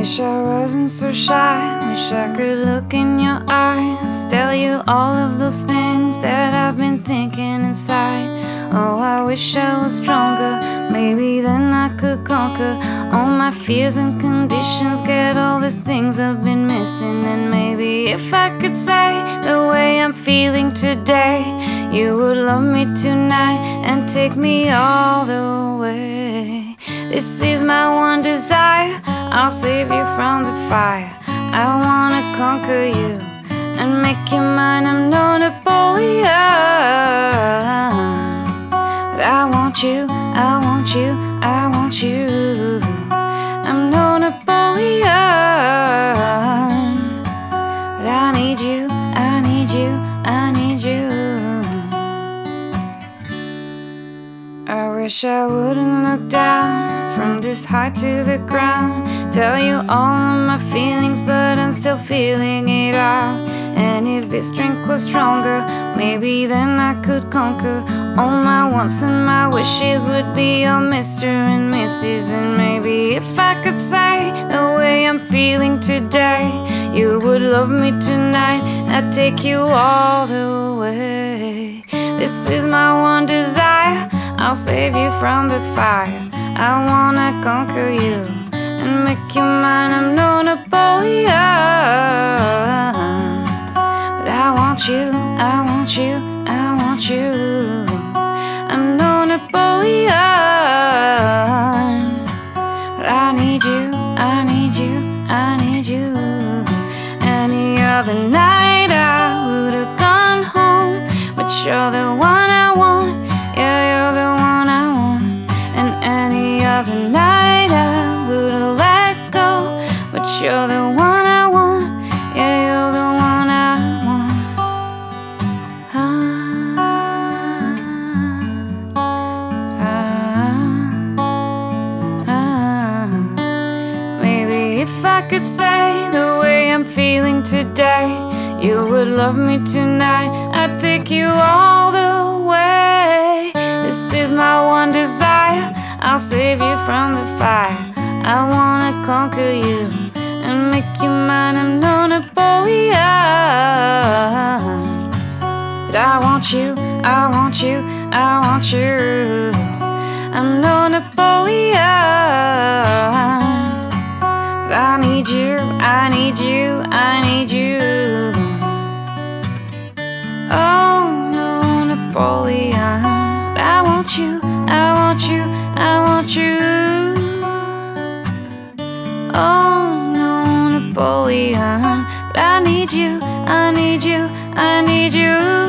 wish I wasn't so shy. Wish I could look in your eyes, tell you all of those things that I've been thinking inside. Oh, I wish I was stronger. Maybe then I could conquer all my fears and conditions. Get all the things I've been missing. And maybe if I could say the way I'm feeling today, you would love me tonight and take me all the way. This is my one desire. I'll save you from the fire. I wanna conquer you and make you mine. I'm no Napoleon, but I want you, I want you, I want you. I'm no Napoleon, wish I wouldn't look down from this high to the ground. Tell you all of my feelings, but I'm still feeling it out. And if this drink was stronger, maybe then I could conquer all my wants and my wishes would be all Mr. and Mrs. And maybe if I could say the way I'm feeling today, you would love me tonight. I'd take you all the way. This is my one desire. I'll save you from the fire. I wanna conquer you and make you mine. I'm no Napoleon, but I want you, I want you, I want you. I'm no Napoleon, but I need you, I need you, I need you. Any other night you're the one I want. Yeah, you're the one I want. Ah, ah, ah. Maybe if I could say the way I'm feeling today, you would love me tonight. I'd take you all the way. This is my one desire. I'll save you from the fire. I wanna conquer you and make you mine. I'm no Napoleon, but I want you, I want you, I want you. I'm no Napoleon, but I need you, I need you, I need you. Oh no Napoleon, but I want you, I want you, I want you. Oh Napoleon, uh-huh. but I need you, I need you, I need you.